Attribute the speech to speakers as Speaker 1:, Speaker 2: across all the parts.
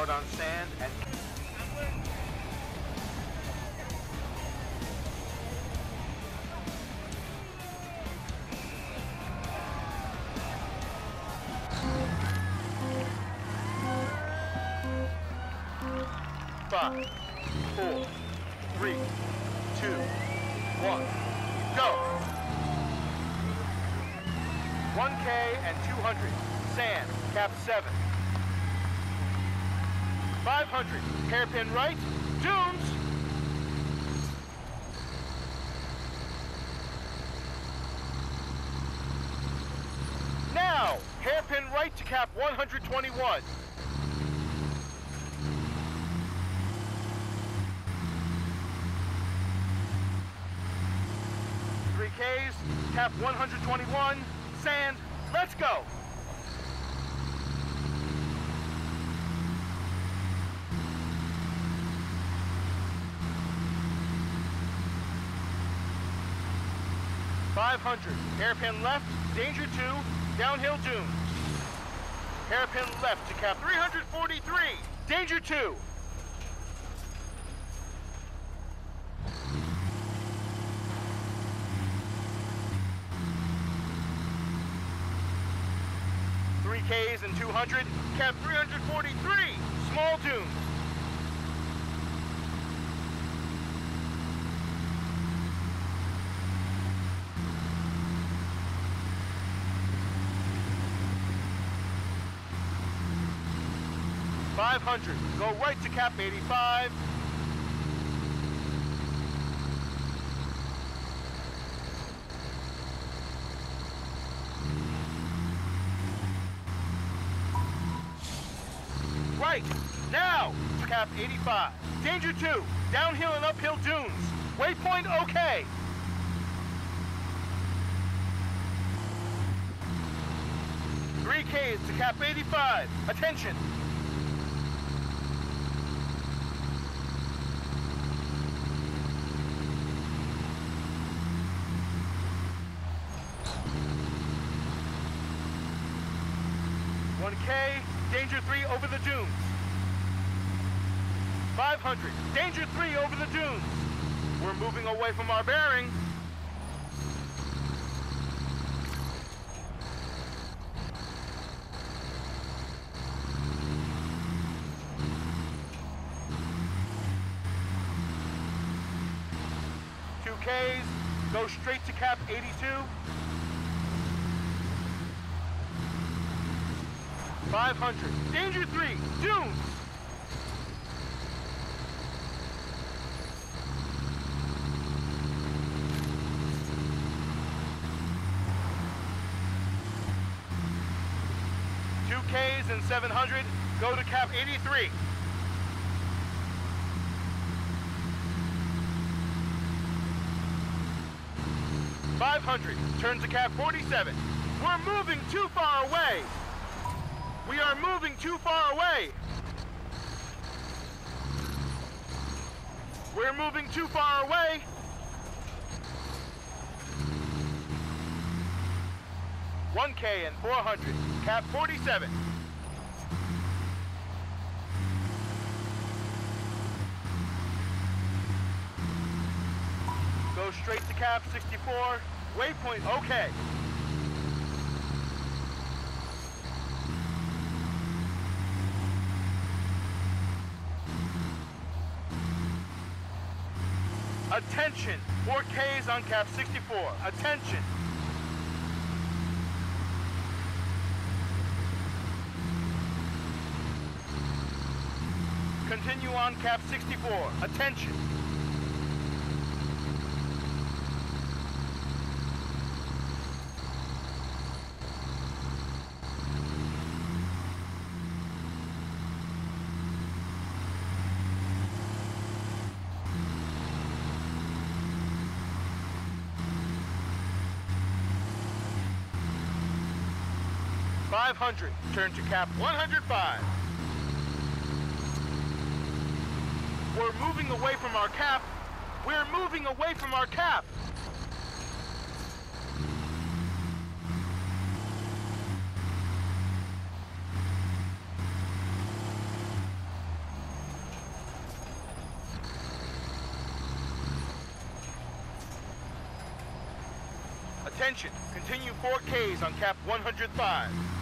Speaker 1: Start on sand and five, four, three, two, one, go. 1K and 200, sand, cap 7. 500, hairpin right, dunes. Now, hairpin right to cap 121. Three Ks, cap 121, sand, let's go. Five hundred, hairpin left, danger two, downhill dunes. Hairpin left to cap 343, danger two. Three Ks and 200, cap 343, small dunes. Five hundred, go right to cap 85. Right, now, to cap 85. Danger 2, downhill and uphill dunes. Waypoint okay. Three Ks to cap 85. Attention. One K, danger three over the dunes. 500, danger three over the dunes. We're moving away from our bearing. Two Ks, go straight to cap 82. Five hundred. Danger three. Dunes. Two Ks and 700. Go to cap 83. Five hundred. Turn to cap 47. We're moving too far away. We are moving too far away. We're moving too far away. One K and 400. Cap 47. Go straight to cap 64. Waypoint okay. Attention! 4Ks on cap 64. Attention! Continue on cap 64. Attention! 100. Turn to cap 105. We're moving away from our cap. We're moving away from our cap. Attention, continue 4Ks on cap 105.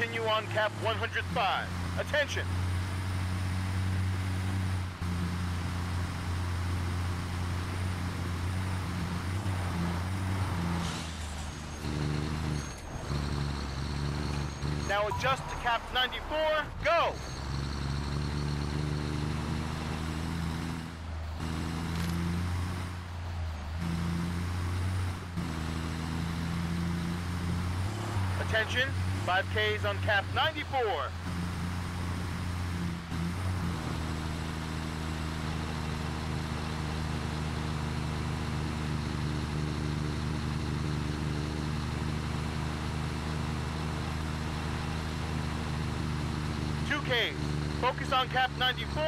Speaker 1: Continue on cap 105. Attention, Now adjust to cap 94. Go! Attention, 5Ks on cap 94. Two Ks. Focus on cap 94.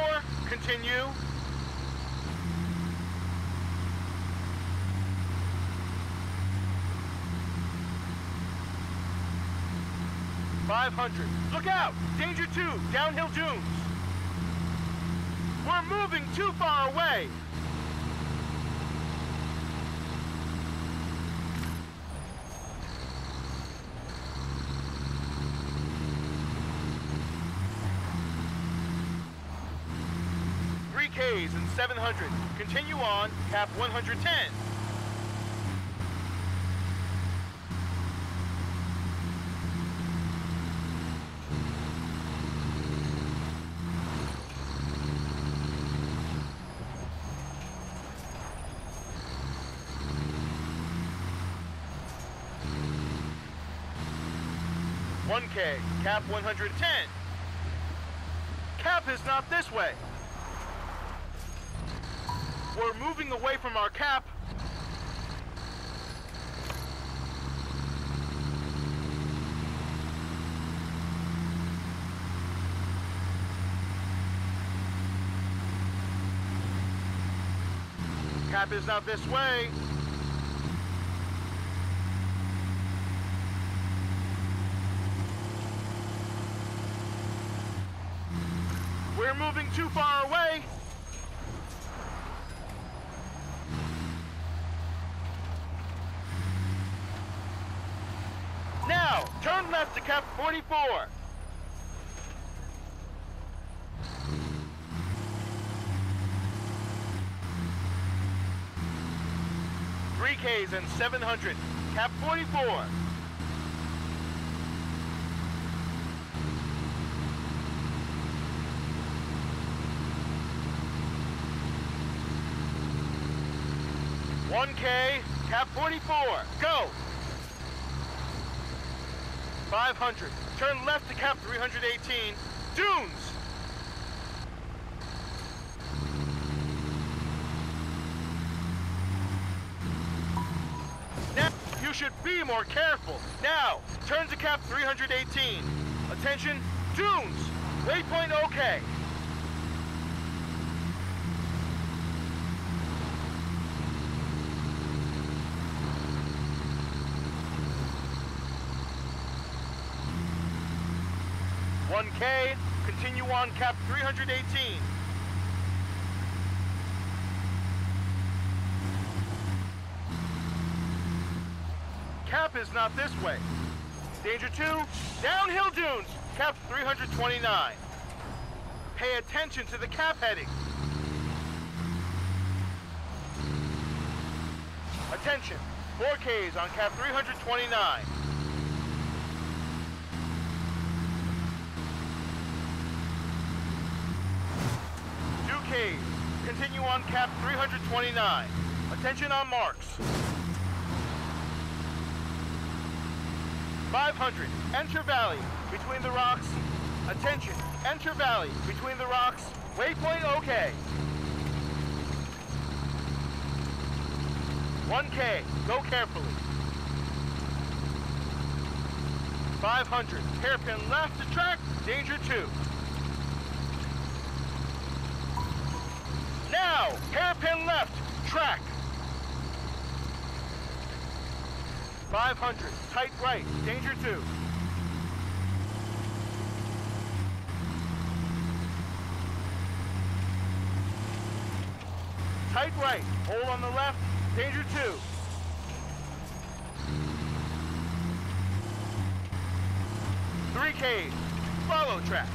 Speaker 1: Continue. Five hundred. Look out! Danger two. Downhill dunes. We're moving too far away. Three Ks and 700. Continue on. Cap 110. One K. Cap 110. Cap is not this way. We're moving away from our cap. Cap is not this way. We're moving too far away. Now, turn left to cap 44. Three Ks and 700. Cap 44. One K, cap 44. Go! 500. Turn left to cap 318. Dunes! Now, you should be more careful. Now, turn to cap 318. Attention, dunes! Waypoint okay. One K, continue on cap 318. Cap is not this way. Danger 2, downhill dunes, cap 329. Pay attention to the cap heading. Attention, 4Ks on cap 329. Ks, continue on cap 329. Attention on marks. 500, enter valley, between the rocks. Attention, enter valley, between the rocks. Waypoint okay. 1K, go carefully. 500, hairpin left to track, danger 2. Now! Hairpin left! Track! 500, tight right, danger 2. Tight right, hole on the left, danger 2. Three K, follow track.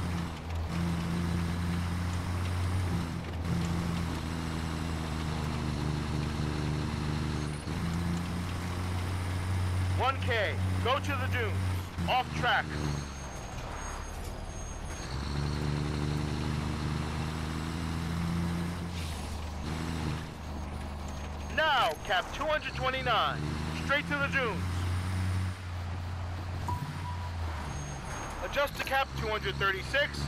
Speaker 1: One K, go to the dunes, off track. Now, cap 229, straight to the dunes. Adjust to cap 236.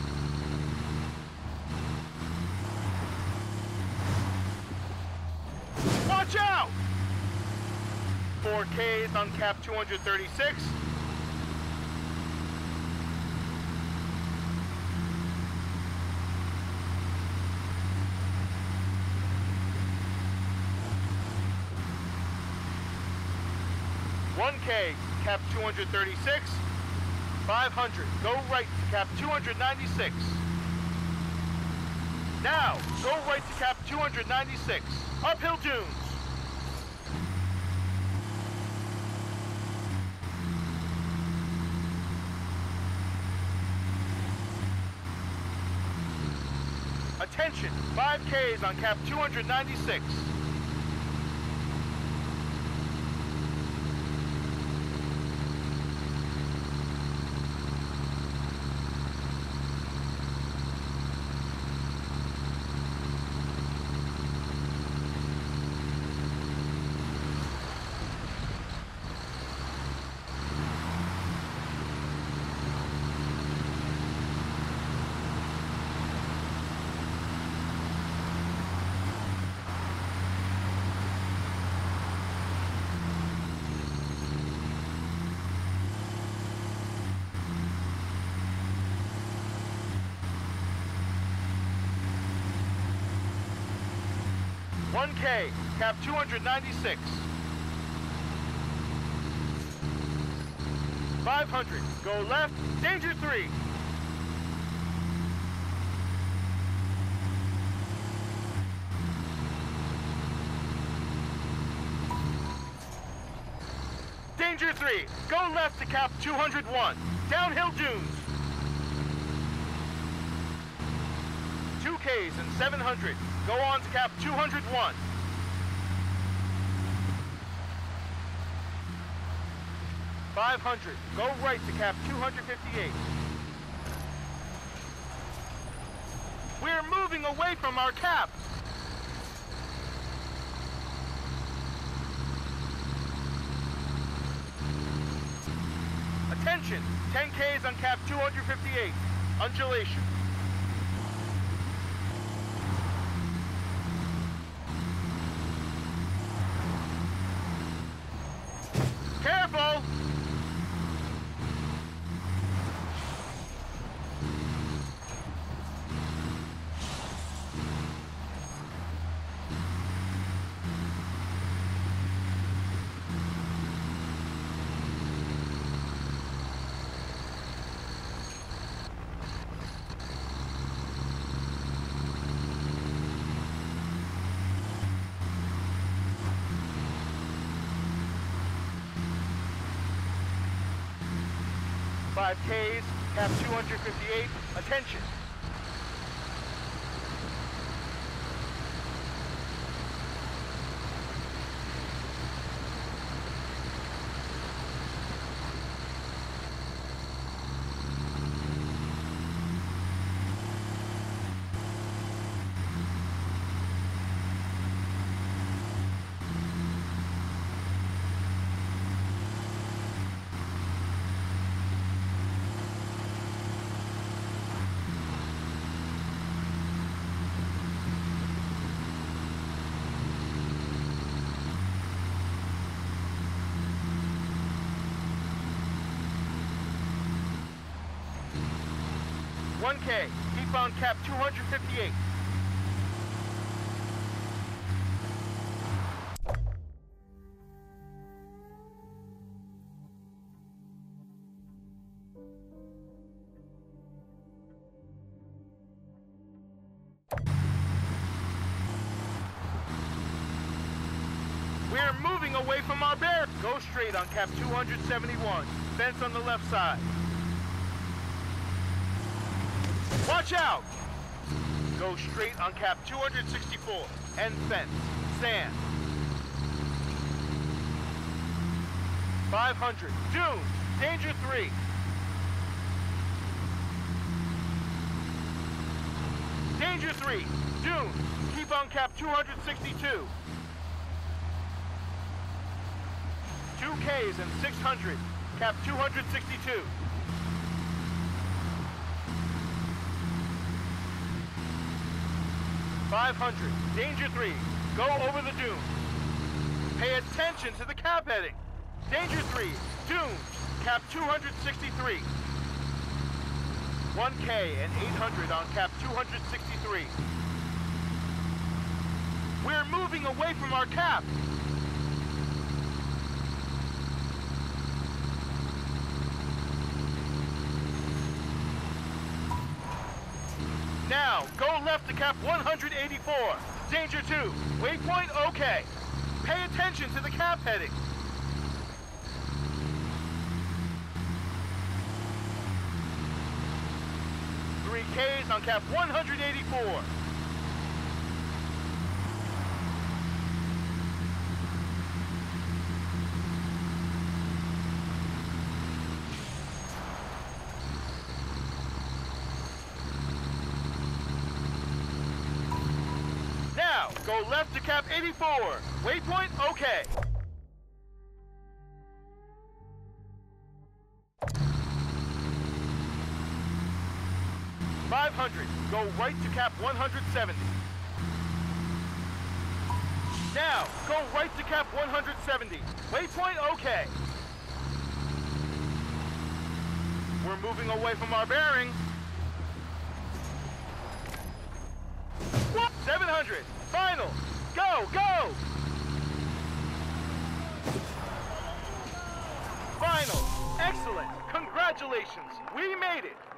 Speaker 1: Watch out! 4Ks on cap 236. One K, cap 236. 500, go right to cap 296. Now, go right to cap 296. Uphill dunes. Attention, 5Ks on cap 296. One K, cap 296. 500, go left, danger three. Danger three, go left to cap 201, downhill dunes. 2Ks and 700, go on to cap 201. Five hundred. Go right to cap 258. We're moving away from our cap. Attention, 10Ks on cap 258. Undulation. 5Ks, half 258. Attention, K, on cap 258. We're moving away from our bear. Go straight on cap 271. Fence on the left side. Watch out! Go straight on cap 264 and fence. Sand. 500. Dune. Danger 3. Danger 3. Dune. Keep on cap 262. 2Ks and 600. Cap 262. Five hundred. Danger three. Go over the dune. Pay attention to the cap heading. Danger three. Dune. Cap 263. 1K and 800 on cap 263. We're moving away from our cap. Now, go left to cap 184. Danger 2. Waypoint okay. Pay attention to the cap heading. Three Ks on cap 184. Go left to cap 84. Waypoint okay. Five hundred. Go right to cap 170. Now, go right to cap 170. Waypoint okay. We're moving away from our bearing. 700. Final. Go, go. Final. Excellent. Congratulations. We made it.